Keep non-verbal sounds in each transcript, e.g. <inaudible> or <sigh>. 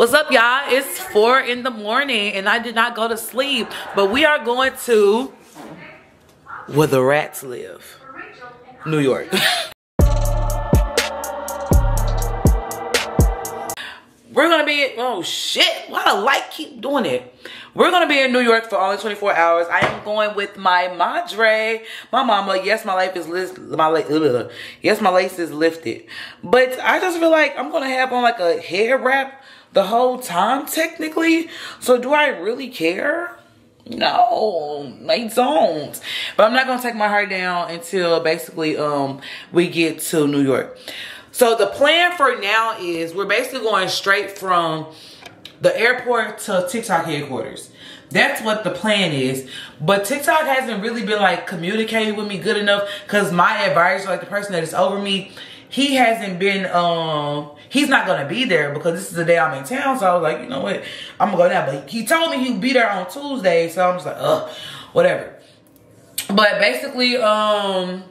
What's up, y'all? It's four in the morning and I did not go to sleep, but we are going to where the rats live, New York. <laughs> We're gonna be, oh shit, why the light keep doing it? We're gonna be in New York for only 24 hours. I am going with my madre, my mama. Yes, my life is my yes, my lace is lifted. But I just feel like I'm gonna have on like a hair wrap the whole time technically. So do I really care? No, they don't. But I'm not gonna take my heart down until basically um we get to New York. So the plan for now is we're basically going straight from the airport to TikTok headquarters. That's what the plan is. But TikTok hasn't really been like communicating with me good enough because my advisor, like the person that is over me, he hasn't been, um, he's not going to be there because this is the day I'm in town. So I was like, you know what, I'm going to go now. But he told me he'd be there on Tuesday. So I'm just like, ugh, whatever. But basically, um,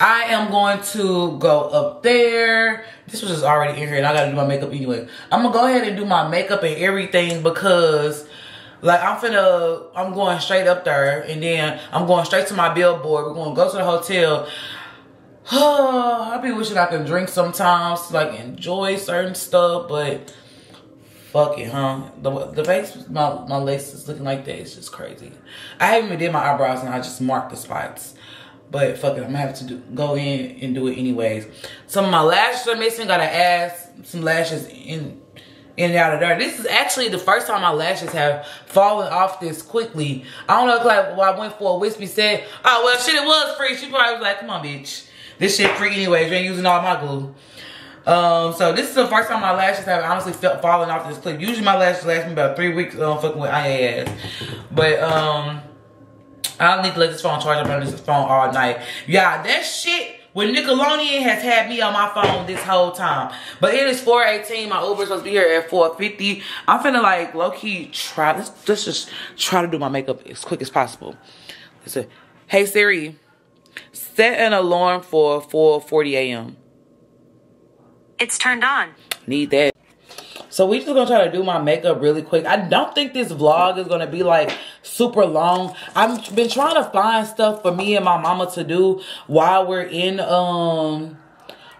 I am going to go up there. This was just already in here and I gotta do my makeup anyway. I'm gonna go ahead and do my makeup and everything because like I'm finna, I'm going straight up there and then I'm going straight to my billboard. We're gonna go to the hotel. <sighs> I be wishing I could drink sometimes, like enjoy certain stuff, but fuck it, huh? The the face, my my lace is looking like that. It's just crazy. I haven't even did my eyebrows and I just marked the spots. But fuck it, I'm gonna have to do, go in and do it anyways. Some of my lashes are missing. Gotta add some lashes in, in and out of there. This is actually the first time my lashes have fallen off this quickly. I don't know like well, I went for a wispy set. Oh well, shit, it was free. She probably was like, come on, bitch. This shit free anyways. You ain't using all my glue. Um, so this is the first time my lashes have honestly felt falling off this clip. Usually my lashes last me about three weeks um, fucking with IAS. But um I don't need to let this phone charge up on this phone all night. Yeah, that shit with Nickelodeon has had me on my phone this whole time. But it is 418. My Uber's supposed to be here at 450. I'm finna like low-key try. Let's, let's just try to do my makeup as quick as possible. Listen. Hey Siri, set an alarm for 4.40 a.m. It's turned on. Need that. So we just gonna try to do my makeup really quick. I don't think this vlog is gonna be like super long. I've been trying to find stuff for me and my mama to do while we're in um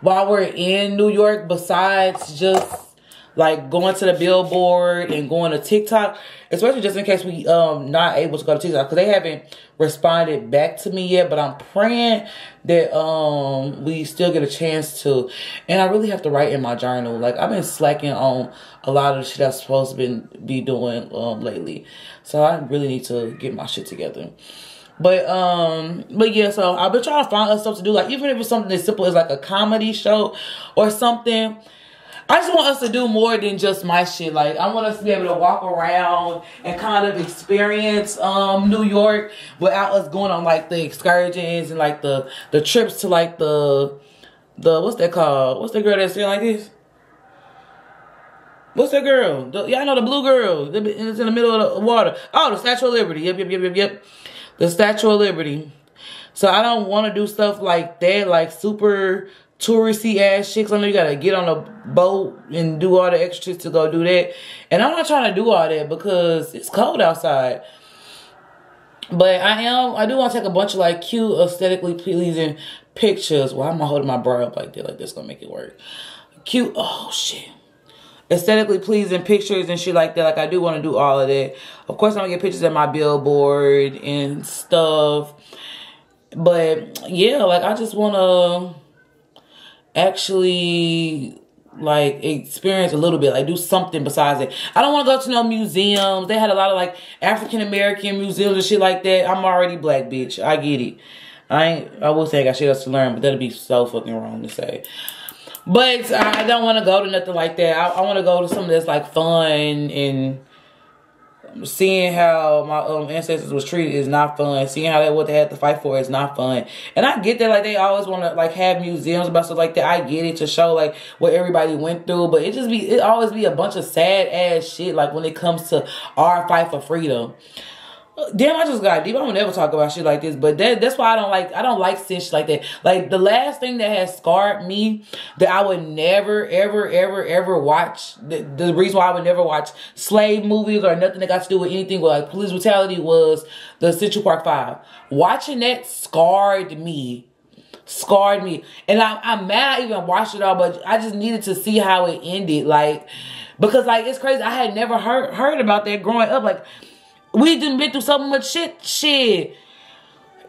while we're in New York besides just like going to the billboard and going to TikTok, especially just in case we um not able to go to TikTok because they haven't responded back to me yet. But I'm praying that um we still get a chance to. And I really have to write in my journal. Like I've been slacking on a lot of the shit I'm supposed to been be doing um lately, so I really need to get my shit together. But um, but yeah, so I've been trying to find other stuff to do. Like even if it's something as simple as like a comedy show or something I just want us to do more than just my shit. Like I want us to be able to walk around and kind of experience um New York without us going on like the excursions and like the the trips to like the the what's that called? What's the girl that's sitting like this? What's that girl? The, I know the blue girl. It's in the middle of the water. Oh, the Statue of Liberty. Yep, yep, yep, yep, yep. The Statue of Liberty. So I don't want to do stuff like that, like super touristy ass shit. I know you gotta get on a boat and do all the extra shit to go do that. And I'm not trying to do all that because it's cold outside. But I am, I do want to take a bunch of like cute, aesthetically pleasing pictures. Why am I holding my bra up like that? Like this gonna make it work. Cute, oh shit. Aesthetically pleasing pictures and shit like that. Like I do want to do all of that. Of course, I'm gonna get pictures at my billboard and stuff. But yeah, like I just wanna actually like experience a little bit, like do something besides it. I don't want to go to no museums. They had a lot of like African American museums and shit like that. I'm already black, bitch. I get it. I ain't, I will say I got shit else to learn, but that'd be so fucking wrong to say. But I don't want to go to nothing like that. I, I want to go to something that's like fun and seeing how my um, ancestors was treated is not fun. Seeing how they what they had to fight for is not fun. And I get that like they always want to like have museums about stuff like that. I get it to show like what everybody went through, but it just be it always be a bunch of sad ass shit like when it comes to our fight for freedom. Damn, I just got deep. I don't ever talk about shit like this, but that, that's why I don't like I don't like shit like that. Like the last thing that has scarred me that I would never, ever, ever, ever watch. The, the reason why I would never watch slave movies or nothing that got to do with anything with like police brutality was the Central Park Five. Watching that scarred me scarred me. And I'm, I'm mad I even watched it all, but I just needed to see how it ended. Like, because like, it's crazy. I had never heard, heard about that growing up. Like, we didn't been through so much shit. Shit.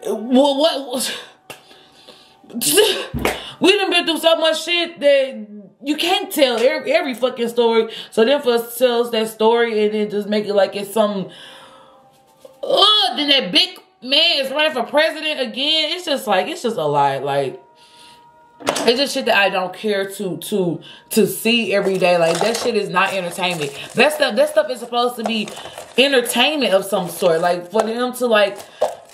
What, what <laughs> we done been through so much shit that you can't tell every, every fucking story. So then for us tell us that story and then just make it like it's some, uh, then that big man is running for president again. It's just like it's just a lot. Like it's just shit that I don't care to to to see every day. Like that shit is not entertainment. That stuff that stuff is supposed to be entertainment of some sort. Like for them to like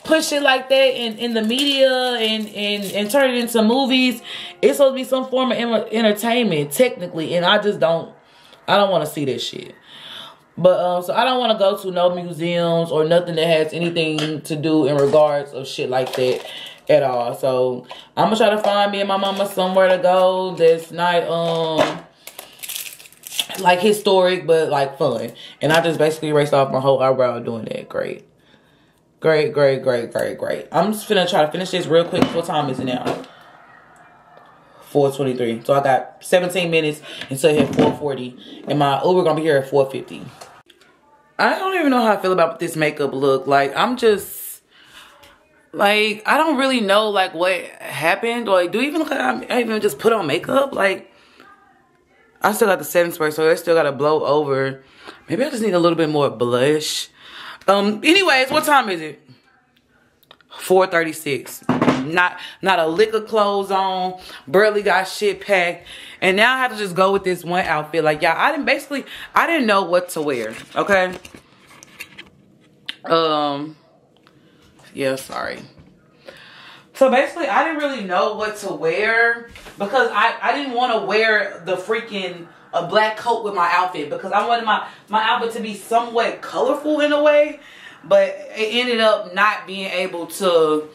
push it like that in, in the media and, and and turn it into movies, it's supposed to be some form of entertainment technically, and I just don't I don't want to see this shit. But um, so I don't want to go to no museums or nothing that has anything to do in regards of shit like that at all. So I'm gonna try to find me and my mama somewhere to go that's not um like historic but like fun. And I just basically erased off my whole eyebrow doing that. Great. Great, great, great, great, great. I'm just gonna try to finish this real quick. What time is it now? 423. So I got 17 minutes until it hit 440. And my Uber gonna be here at 450. I don't even know how I feel about this makeup look. Like, I'm just, like, I don't really know, like, what happened. Like, do even look like I even just put on makeup? Like, I still got the setting spray, so I still got to blow over. Maybe I just need a little bit more blush. Um, anyways, what time is it? 436 not not a lick of clothes on, barely got shit packed. And now I have to just go with this one outfit. Like, y'all, I didn't basically, I didn't know what to wear, okay? Um, yeah, sorry. So basically, I didn't really know what to wear because I, I didn't want to wear the freaking a black coat with my outfit because I wanted my, my outfit to be somewhat colorful in a way. But it ended up not being able to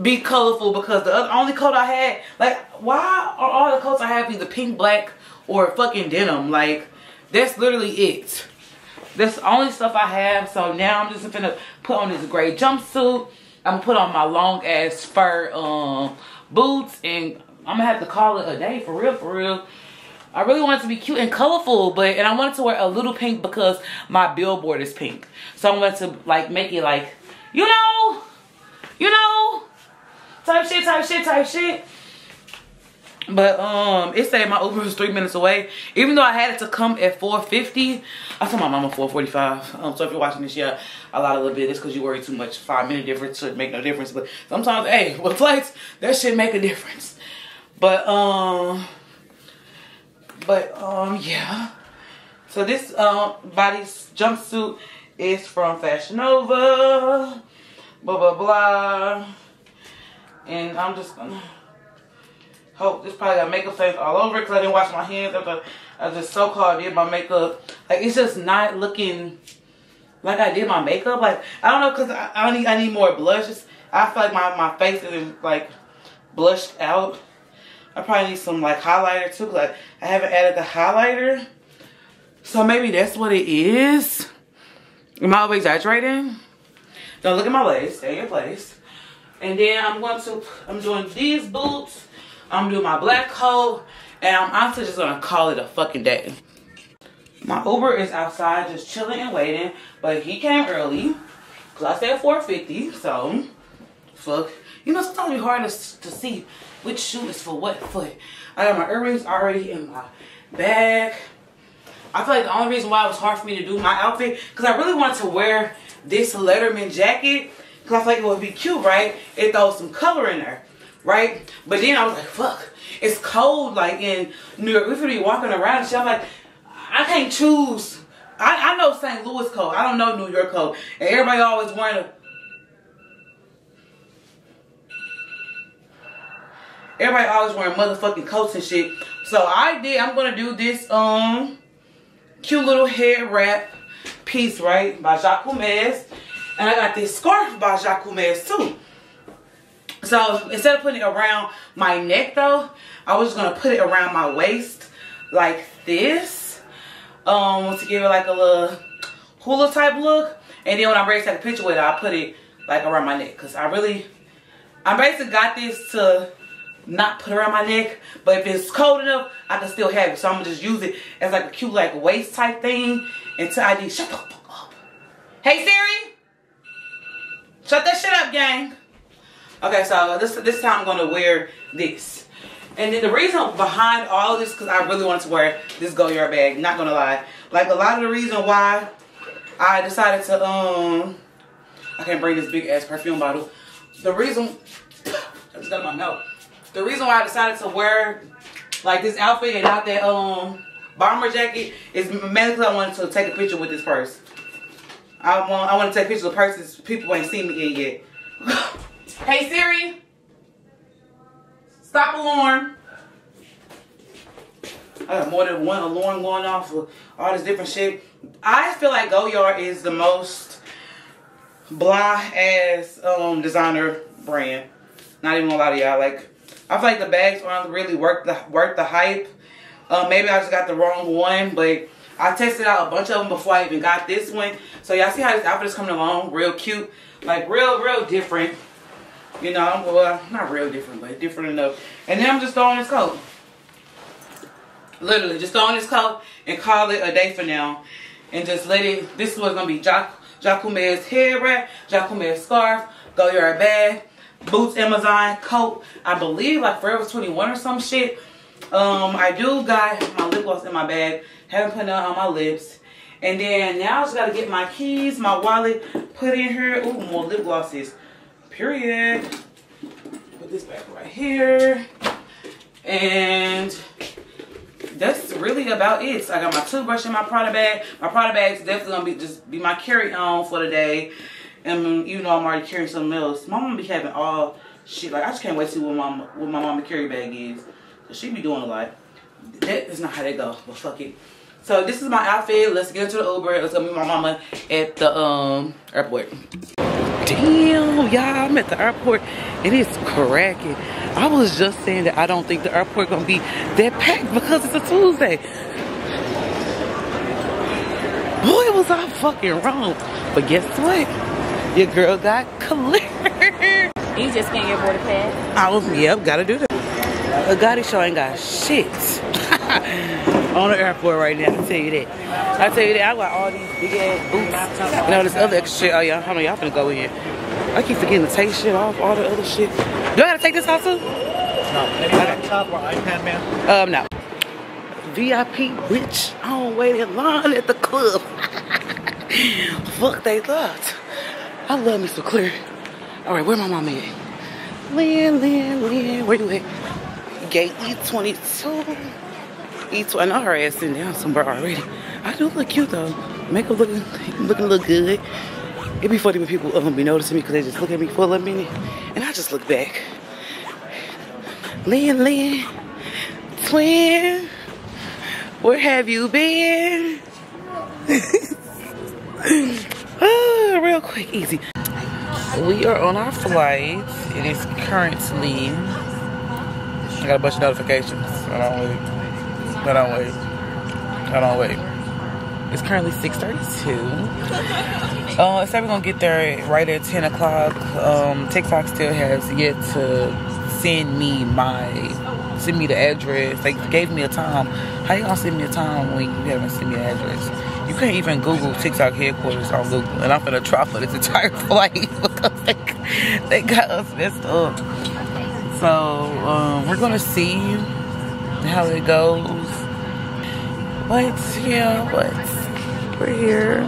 be colorful because the other, only coat I had, like, why are all the coats I have either pink, black, or fucking denim? Like, that's literally it. That's the only stuff I have. So now I'm just gonna put on this gray jumpsuit. I'm gonna put on my long ass fur um, boots and I'm gonna have to call it a day for real, for real. I really wanted to be cute and colorful, but and I wanted to wear a little pink because my billboard is pink. So I wanted to like make it like, you know, you know, type shit, type shit, type shit. But um, it said my Uber was three minutes away. Even though I had it to come at 450, I told my mama 445. Um, so if you're watching this, yeah, a lot of little bit. It's because you worry too much. Five minute difference should make no difference. But sometimes, hey, <laughs> with flights, that should make a difference. But um, but um, yeah. So this um body's jumpsuit is from Fashion Nova. Blah blah blah. And I'm just gonna hope this probably got makeup stains all over because I didn't wash my hands after I just so-called did my makeup. Like it's just not looking like I did my makeup. Like I don't know because I, I need I need more blush. I feel like my, my face isn't like blushed out. I probably need some like highlighter too because I, haven't added the highlighter. So maybe that's what it is. Am I over exaggerating? Don't look at my legs. Stay in your place. And then I'm going to, I'm doing these boots. I'm doing my black coat. And I'm honestly just to call it a fucking day. My Uber is outside just chilling and waiting. But he came early. Because I said 450. So, fuck. You know, sometimes it's hard to, to see which shoe is for what foot. I got my earrings already in my bag. I feel like the only reason why it was hard for me to do my outfit, because I really wanted to wear this Letterman jacket Cause I feel like it would be cute, right? It throws some color in there, right? But then I was like, fuck, it's cold like in New York. We could be walking around and shit. I'm like, I can't choose. I, I know St. Louis cold. I don't know New York cold. And everybody always wearing a Everybody always wearing motherfucking coats and shit. So I did, I'm gonna do this um cute little hair wrap piece, right? By Jacquemus. And I got this scarf by Jacques Jacquemus too. So instead of putting it around my neck though, I was gonna put it around my waist like this. Um, to give it like a little hula type look. And then when I'm ready to take a picture with it, I put it like around my neck. Cause I really, I basically got this to not put around my neck. But if it's cold enough, I can still have it. So I'm gonna just use it as like a cute like waist type thing until I need, shut the fuck up. Hey Siri, shut that shit up gang. Okay, so this this time I'm gonna wear this. And then the reason behind all this, because I really wanted to wear this Goyard bag, not gonna lie. Like a lot of the reason why I decided to, um, I can't bring this big ass perfume bottle. The reason, I just got my mouth. The reason why I decided to wear like this outfit and not that um bomber jacket is mainly because I wanted to take a picture with this purse. I want I want to take pictures of purses people ain't seen me in yet. <laughs> hey Siri, stop alarm. I got more than one alarm going off for all this different shit. I feel like Goyard is the most blah ass um designer brand. Not even a lot of y'all like. I feel like the bags aren't really worth the worth the hype. Uh, maybe I just got the wrong one, but I tested out a bunch of them before I even got this one. So y'all see how this outfit is coming along, real cute, like real, real different. You know, well, not real different, but different enough. And then I'm just throwing this coat. Literally, just throwing this coat and call it a day for now. And just let it, this was going to be Jac Jacquemus hair wrap, Jacquemus scarf, Goyard bag, boots, Amazon, coat. I believe like Forever 21 or some shit. Um, I do got my lip gloss in my bag. Haven't put none on my lips. And then now I just got to get my keys, my wallet, put in here. Ooh, more lip glosses. Period. Put this back right here. And that's really about it. So I got my toothbrush in my Prada bag. My Prada bag is definitely gonna be just be my carry on for the day. And even though I'm already carrying something else, my mom be having all shit. Like I just can't wait to see what my what my mama carry bag is. Cause she be doing a lot. That is not how they go. But fuck it. So this is my outfit. Let's get into the Uber. Let's go meet my mama at the um airport. Damn, y'all, I'm at the airport and it's cracking. I was just saying that I don't think the airport gonna be that packed because it's a Tuesday. Boy, was I fucking wrong. But guess what? Your girl got cleared. <laughs> You just can't get boarded pass. I was, yep, gotta do that. A Gotti show ain't got shit <laughs> on the airport right now. I tell you that. I tell you that. I got all these big ass boots and all this other extra shit. Oh y'all, how many y'all finna go in? I keep forgetting to take shit off, all the other shit. Do I gotta take this off too? No, any laptop or iPad, man? Um, no. VIP, bitch. I don't wait in line at the club. <laughs> Fuck they thought. I love me so clear. All right, where my mama at? Lynn, Lynn, Lynn, where you at? Gate E22. E2, I know her ass sitting down somewhere already. I do look cute though. Makeup looking, looking look good. It'd be funny when people um, be noticing me because they just look at me for a minute. And I just look back. Lynn, Lynn, twin, where have you been? <laughs> Ah, real quick, easy. We are on our flight. It is currently. I got a bunch of notifications. Hold on, wait. Hold on, wait. Hold on, wait. It's currently 6:32. Uh, <laughs> I said we're gonna get there right at 10 o'clock. Um, TikTok still has yet to send me my send me the address. They gave me a time. How you gonna send me a time when you haven't sent me an address? You can't even Google TikTok headquarters on Google, and I'm gonna try for this entire <laughs> flight because they, they got us messed up. So um, we're gonna see how it goes. But yeah, but we're here.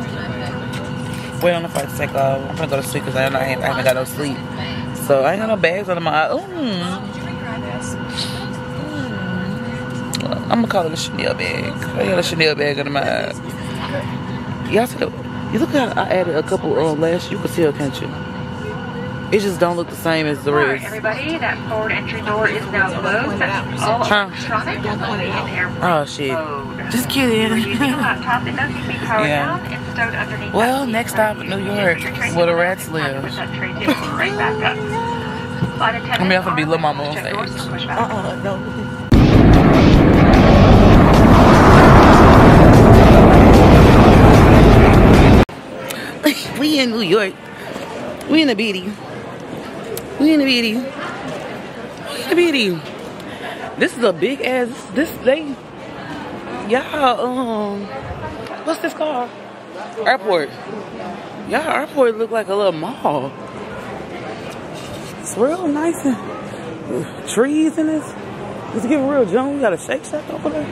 Wait on the flight to take off. I'm gonna go to sleep because I, I haven't got no sleep. So I ain't got no bags under my eye. Ooh. I'm gonna call it a Chanel bag. I got a Chanel bag under my eye. Y'all see the, you look how I added a couple um lashes. You can tell, can't you? It just don't look the same as the Alright, rest. everybody, that forward entry door is now closed. That's all Huh. electronic will be in airplane Oh shit. mode. Just If you're using a kidding. laptop, it does need to be powered Yeah. down and stowed underneath Well, next stop, New York, use your train where the rats live. push that train ticket right back up. Flight attendants I mean, I could be are Lil Mama on to check doors stage. to push back. Uh-uh, no. <laughs> we in New York. We in the beatty. We in the beatty. We in the beatty. This is a big ass. This they. Y'all um. What's this called? Airport. Y'all airport look like a little mall. It's real nice and trees in this. It's getting real jungle. We got a shake shack over there.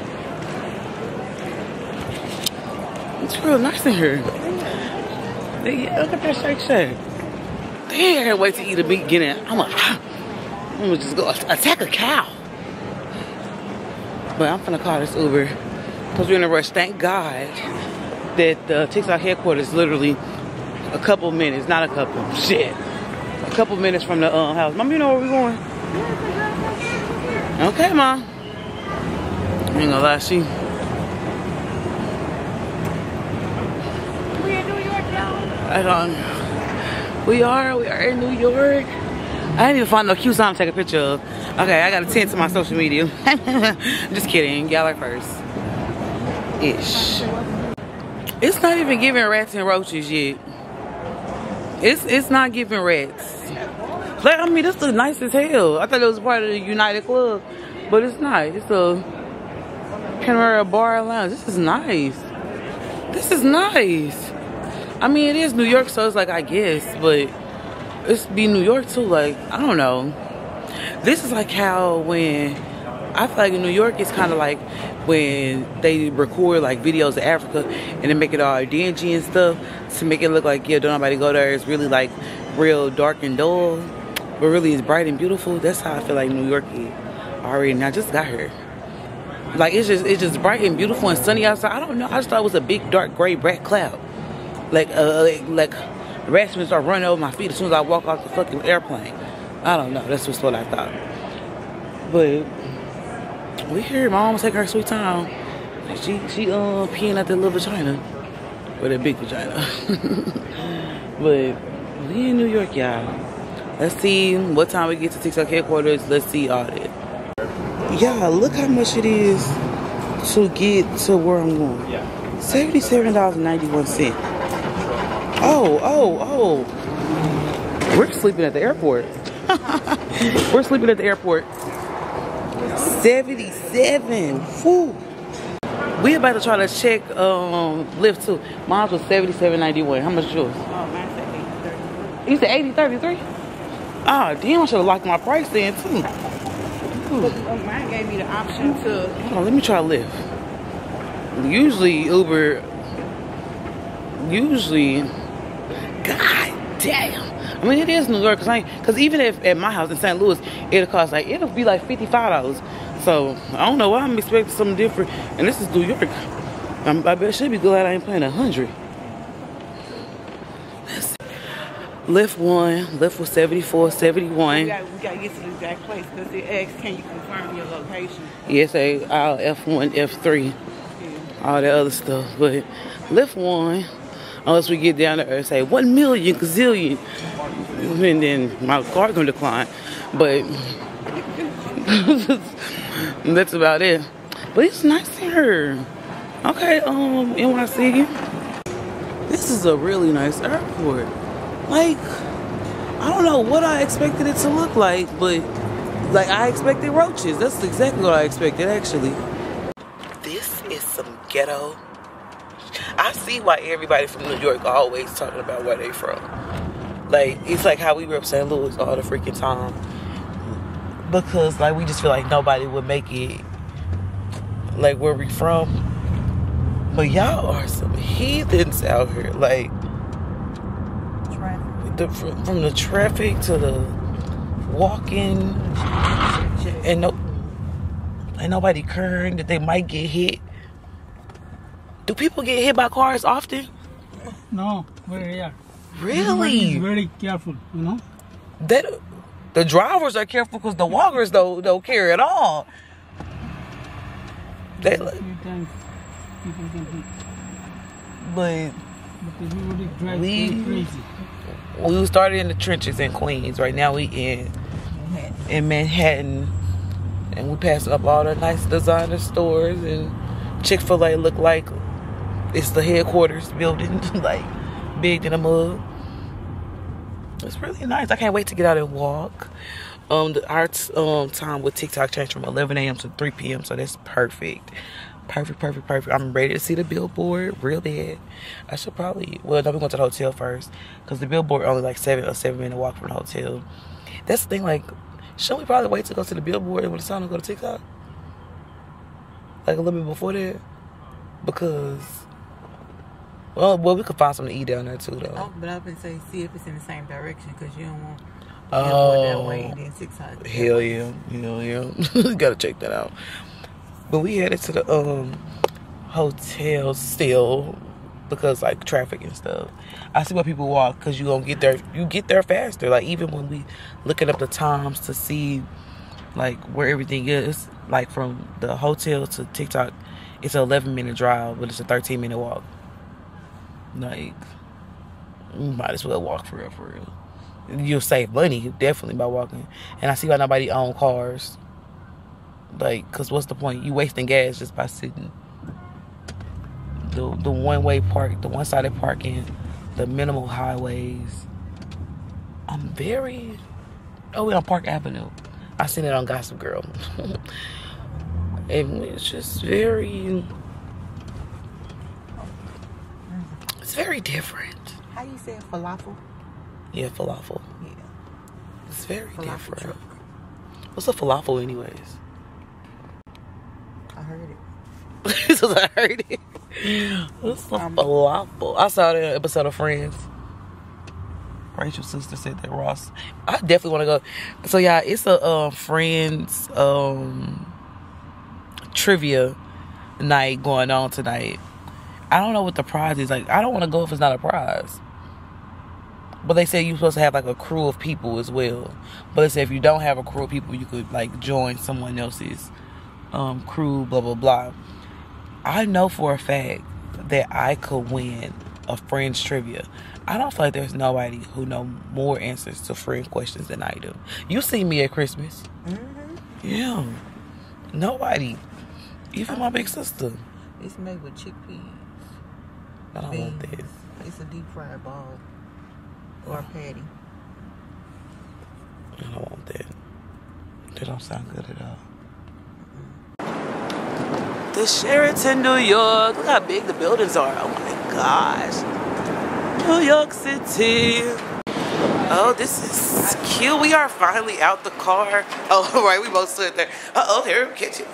It's real nice in here. Look at that shake shack. I can't wait to eat a meat. Get in. I'm gonna, I'm gonna just go attack a cow. But I'm gonna call this Uber because we're in a rush. Thank God that the TikTok headquarters is literally a couple minutes, not a couple, <laughs> shit, a couple minutes from the um, house. Mom, you know where we're going? Okay, mom. I ain't gonna lie, she. We in New York, y'all. I don't. We are. We are in New York. I didn't even find no cute song to take a picture of. Okay, I got a 10 to my social media. <laughs> Just kidding. Y'all are first. Ish. It's not even giving rats and roaches yet. It's it's not giving rats. Like, I mean, this is nice as hell. I thought it was part of the United Club, but it's not. It's a Panera Bar Lounge. This is nice. This is nice. I mean, it is New York, so it's like I guess, but it's be New York too. Like I don't know. This is like how when I feel like in New York, it's kind of like when they record like videos of Africa and they make it all dingy and stuff to make it look like yeah, don't nobody go there. It's really like real dark and dull, but really it's bright and beautiful. That's how I feel like New York is already. And I just got here. Like it's just it's just bright and beautiful and sunny outside. I don't know. I just thought it was a big dark gray black cloud. Like uh like, like rats gonna running over my feet as soon as I walk off the fucking airplane. I don't know. That's just what I thought. But we here. My mom take her sweet time. She she um peeing at the little vagina. With a big vagina. <laughs> but we in New York, y'all. Let's see what time we get to TikTok headquarters. Let's see all that. Yeah, look how much it is to get to where I'm going. Yeah. Seventy-seven dollars and ninety-one cent. Oh, oh, oh. We're sleeping at the airport. <laughs> We're sleeping at the airport. 77. Whew. We about to try to check um Lyft too. Mine was 77.91. How much is yours? Oh, mine said 8:30. You said 80 33? Ah, damn, I should have locked my price in too. But <laughs> uh, mine gave me the option to. Hold on, let me try Lyft. Usually Uber, usually, God damn. I mean, it is New York, cause I, cause even if at my house in St. Louis, it'll cost like it'll be like fifty five dollars. So I don't know why I'm expecting something different. And this is New York. I'm, I bet should be glad I ain't paying a hundred. Lyft one, Lyft was 74, 71. We got, we got to get to the exact place because it asks, can you confirm your location? Yes, a all F1, F3, all that other stuff. But Lyft one, unless we get down to and say one million gazillion, and then my car gonna decline. But <laughs> that's about it. But it's nice here. Okay, um, NYC. This is a really nice airport. Like, I don't know what I expected it to look like, but like I expected roaches. That's exactly what I expected actually. This is some ghetto. I see why everybody from New York always talking about where they from. Like it's like how we rep St. Louis all the freaking time. Because like we just feel like nobody would make it like where we from. But y'all are some heathens out here. Like the, from from the traffic to the walking and no ain't nobody caring that they might get hit. Do people get hit by cars often? No, very rare. Really? Very careful, you know. They, the drivers are careful because the walkers don't don't care at all. They, like- Few times people get hit. but we We- so crazy. we started in the trenches in Queens. Right now we in in Manhattan, and we passing up all the nice designer stores and Chick Fil A look like it's the headquarters building, <laughs> like big in a mug. It's really nice. I can't wait to get out and walk. Um, the, our um time with TikTok changed from 11 a.m. to 3 p.m. So that's perfect. Perfect, perfect, perfect. I'm ready to see the billboard real bad. I should probably, well, no, we're going to the hotel first because the billboard only like seven or seven minute walk from the hotel. That's the thing, like, shouldn't we probably wait to go to the billboard when it's time to go to TikTok? Like a little bit before that? Because, well, well, we could find something to eat down there too, though. Oh, but I've been saying, see if it's in the same direction because you don't want to Oh. that way and then six hundred. Hell yeah, hell yeah. <laughs> Gotta check that out. But we headed to the um hotel still because like traffic and stuff. I see why people walk because you gonna get there. You get there faster. Like even when we looking up the times to see like where everything is, like from the hotel to TikTok, it's an 11 minute drive, but it's a 13 minute walk. Like, you might as well walk for real, for real you'll save money definitely by walking. And I see why nobody own cars. Like, cause what's the point? You wasting gas just by sitting. The the one way park, the one sided parking, the minimal highways. I'm very. Oh, we on Park Avenue. I seen it on Gossip Girl. <laughs> and it's just very. It's very different. How you say falafel? Yeah, falafel. Yeah, It's very falafel different. truck. What's a falafel, anyways? I heard it. <laughs> Because I heard it. What's a Um, falafel? I saw that episode of Friends. Rachel's sister said that Ross. I definitely want to go. So yeah, it's a uh, Friends um, trivia night going on tonight. I don't know what the prize is. Like, I don't want to go if it's not a prize. But they say you're supposed to have like a crew of people as well. But they say if you don't have a crew of people, you could like join someone else's um, crew, blah blah blah. I know for a fact that I could win a Friends trivia. I don't feel like there's nobody who know more answers to friend questions than I do. You see me at Christmas. Yeah. Nobody. Even my big sister. It's made with chickpeas, I don't beans. want this. It's a deep fried ball or a patty. I don't want that. That don't sound good at all. The Sheraton, New York. Look how big the buildings are. Oh my gosh. New York City. Oh, this is cute. We are finally out the car. <laughs> Oh, right. We both stood there. Uh oh, here, catch it.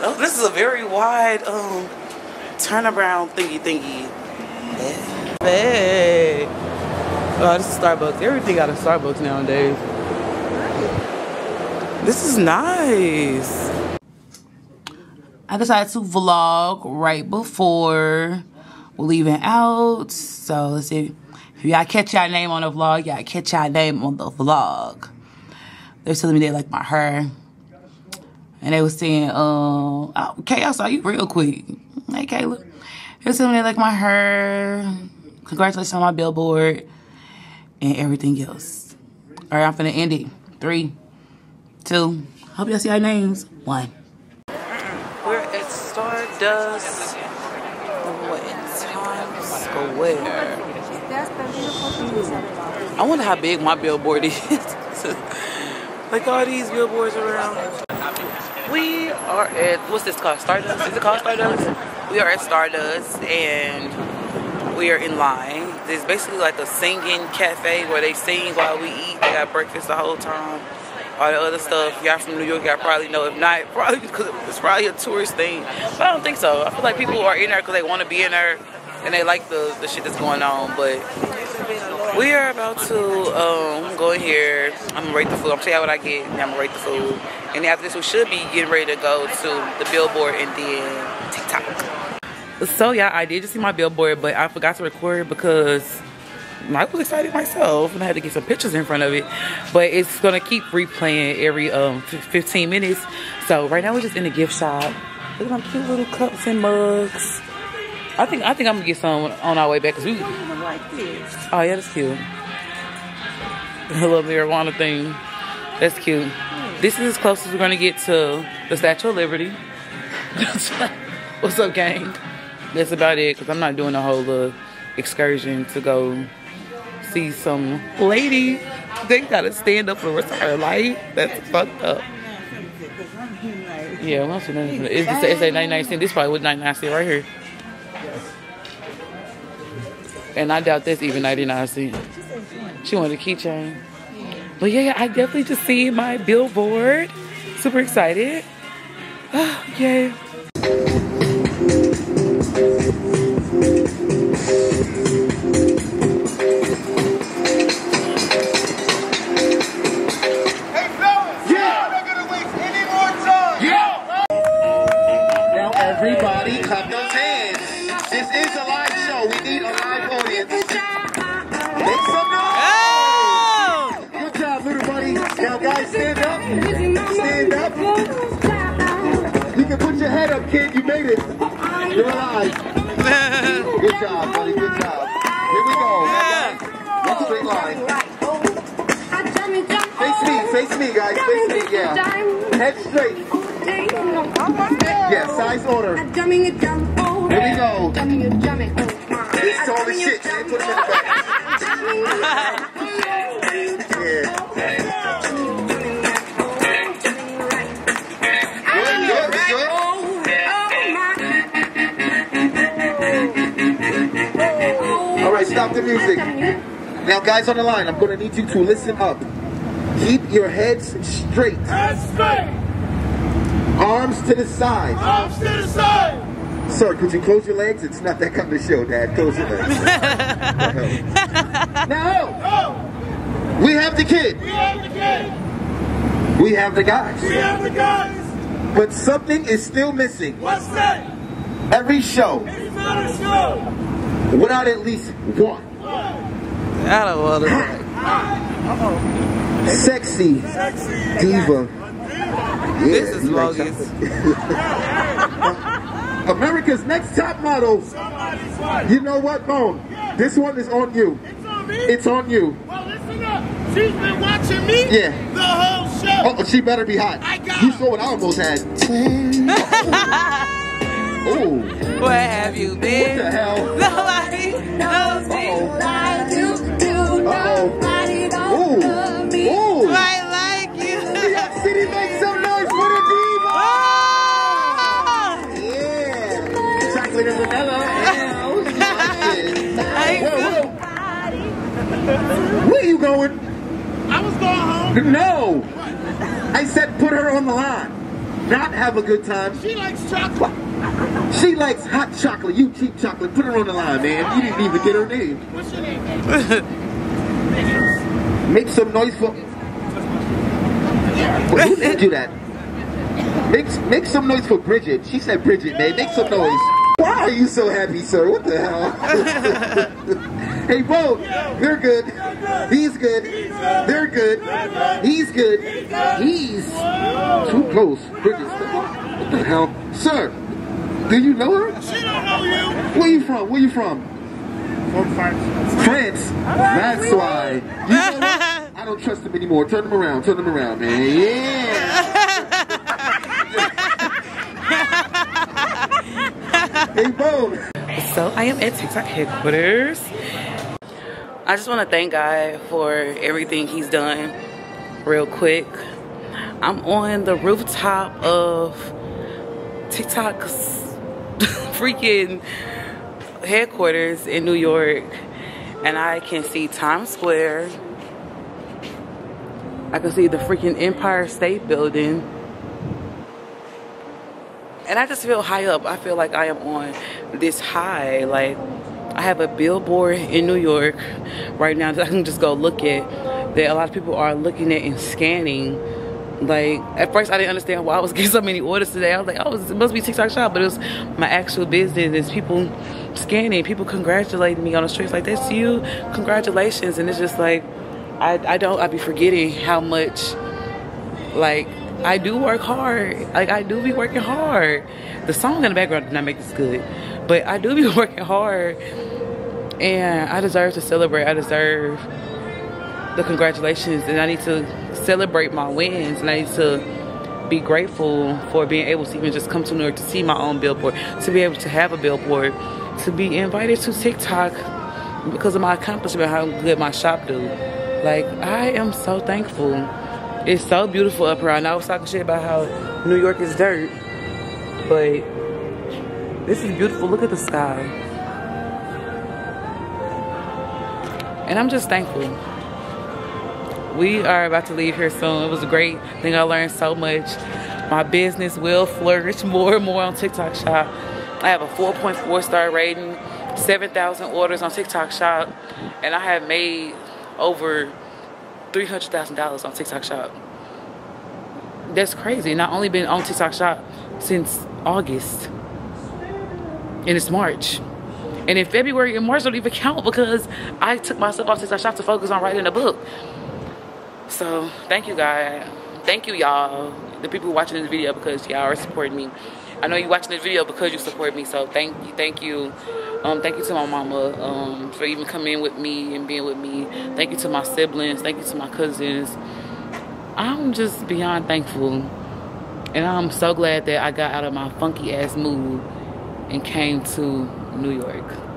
Oh, this is a very wide um turnaround thingy thingy. Hey. Oh, this is Starbucks. Everything out of Starbucks nowadays. This is nice. I decided to vlog right before we're leaving out. So let's see. If y'all catch y'all name on the vlog, y'all catch y'all name on the vlog. They're telling me they like my hair. And they was saying, um, oh, Kay, I saw you real quick. Hey, Kayla. They was telling me they like my hair. Congratulations on my billboard and everything else. All right, I'm finna end it. Three, two. Hope y'all see our names. One. We're at Stardust. What Times Square? I wonder how big my billboard is. <laughs> like all these billboards around. We are at what's this called? Stardust? Is it called Stardust? We are at Stardust and we are in line. It's basically like a singing cafe where they sing while we eat. They got breakfast the whole time. All the other stuff. Y'all from New York, y'all probably know. If not, <laughs> probably because it's probably a tourist thing. But I don't think so. I feel like people are in there because they want to be in there and they like the, the shit that's going on. But we are about to um, go in here. I'm gonna rate the food. I'm gonna tell you what I get, and I'm gonna rate the food. And after this, we should be getting ready to go to the billboard and then TikTok. So yeah, I did just see my billboard, but I forgot to record because I was excited myself and I had to get some pictures in front of it. But it's gonna keep replaying every um 15 minutes. So right now we're just in the gift shop. Look at my cute little cups and mugs. I think I think I'm gonna get some on our way back because we. Like this. Oh yeah, that's cute. <laughs> A little marijuana thing. That's cute. This is as close as we're gonna get to the Statue of Liberty. <laughs> What's up, gang? That's about it because I'm not doing a whole little excursion to go see some lady. They gotta stand up for the rest of her life. That's fucked up. Yeah, once it's it's it's a 99 cent. This probably was 99 cent right here. And I doubt that's even 99 cent. She wanted a keychain. But yeah, I definitely just see my billboard. Super excited. <sighs> Oh, yay. Head up, kid. You made it. You're alive. <laughs> Good job, buddy. Good job. Here we go. One straight line. Face me. Face me, guys. Face me. Yeah. Head straight. Yeah, size order. Here we go. This is all the shit. man. Put the back. <laughs> the music. Now, guys on the line, I'm going to need you to listen up. Keep your heads straight. Heads straight. Arms to the side. Arms to the side. Sir, could you close your legs? It's not that kind of show, Dad. Close your legs. <laughs> now, Oh, we have the kid. we have the kid. We have the guys. We have the guys. But something is still missing. What's that? Every show, It's not a show. without at least one. I don't want to. Sexy Sexy. diva. This is you like <laughs> America's next top model. You know what, Bone? This one is on you. It's on me. It's on you. well, listen up. She's been watching me Yeah. the whole show. Oh, she better be hot. I got You saw what I almost had. <laughs> oh, Where have you been? what the hell? Nobody knows me Uh-oh. Ooh, ooh. quite like you. New City, make some noise for the diva. Ah! Yeah. Chocolate and vanilla. Yeah, <laughs> oh, she likes it. Whoa, whoa. Where you going? I was going home. No. I said put her on the line. Not have a good time. She likes chocolate. She likes hot chocolate. You cheap chocolate. Put her on the line, man. You didn't even get her name. What's your name. <laughs> Make some noise for. Well, who did do that? Make make some noise for Bridget. She said Bridget, man. Make some noise. Why are you so happy, sir? What the hell? <laughs> hey, Bo, they're good. He's good. They're good. He's good. He's too close. Bridget, what the hell, sir? Do you know her? She don't know you. Where you from? Where you from? From France. France. That's why. You know what? I don't trust him anymore. Turn him around. Turn him around, man. Yeah. <laughs> hey, Bo. So I am at TikTok headquarters. I just want to thank God for everything He's done. Real quick, I'm on the rooftop of TikTok's freaking headquarters in New York, and I can see Times Square. I can see the freaking Empire State Building. And I just feel high up. I feel like I am on this high. Like I have a billboard in New York right now that I can just go look at. That a lot of people are looking at and scanning Like at first, I didn't understand why I was <laughs> getting so many orders today. I was like, "Oh, it must be TikTok shop," but it was my actual business. It's people scanning, people congratulating me on the streets. Like, "That's you, congratulations!" And it's just like, I I don't—I'd be forgetting how much like I do work hard. Like I do be working hard. The song in the background did not make this good, but I do be <laughs> working hard, and I deserve to celebrate. I deserve the congratulations, and I need to celebrate my wins, and I need to be grateful for being able to even just come to New York to see my own billboard, to be able to have a billboard, to be invited to TikTok because of my accomplishment, how good my shop do. Like I am so thankful. It's so beautiful up here. I know I was talking shit about how New York is dirt, but this is beautiful. Look at the sky. And I'm just thankful. We are about to leave here soon. It was a great thing. I learned so much. My business will flourish <laughs> more and more on TikTok Shop. I have a 4.4 star rating, 7,000 orders on TikTok Shop, and I have made over $300,000 on TikTok Shop. That's crazy. And I've only been on TikTok Shop since August. And it's March. And in February and March don't even count because I took myself off TikTok Shop to focus on writing a book. So thank you guys. Thank you y'all. The people watching this video because y'all are supporting me. I know you watching this video because you support me. So thank you, thank you. Um, thank you to my mama um, for even coming in with me and being with me. Thank you to my siblings. Thank you to my cousins. I'm just beyond thankful. And I'm so glad that I got out of my funky ass mood and came to New York.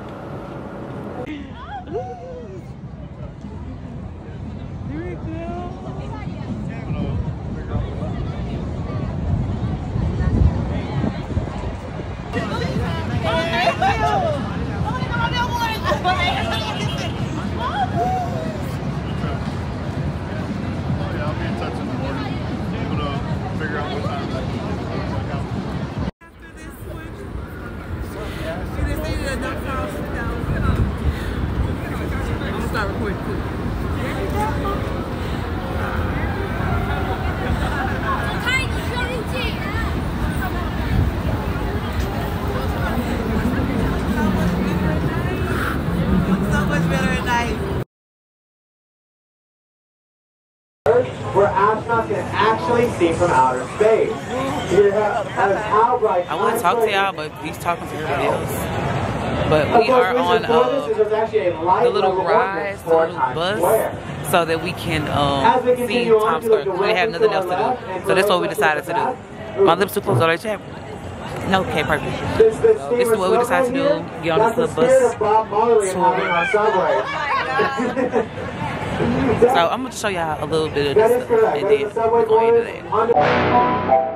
Where astronauts can actually see from outer space. Here have, have how bright I want to talk to y'all, but he's talking to everybody else. But we are on uh, the little ride, the little bus, so that we can um, see Times Square. We have nothing else to do. So that's what we decided to do. My lips are closed. Are they chapped? No, okay, perfect. This, this, So this is what we decided to do. Get on this little bus. <laughs> So I'm gonna show y'all a little bit of this is stuff, and then we're toilet that. under-